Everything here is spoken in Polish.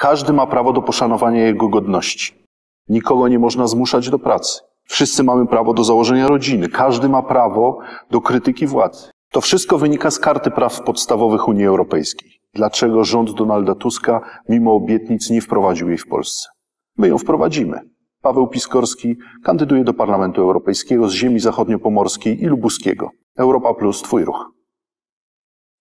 Każdy ma prawo do poszanowania jego godności. Nikogo nie można zmuszać do pracy. Wszyscy mamy prawo do założenia rodziny. Każdy ma prawo do krytyki władzy. To wszystko wynika z karty praw podstawowych Unii Europejskiej. Dlaczego rząd Donalda Tuska, mimo obietnic, nie wprowadził jej w Polsce? My ją wprowadzimy. Paweł Piskorski kandyduje do Parlamentu Europejskiego z ziemi zachodniopomorskiej i lubuskiego. Europa Plus, Twój ruch.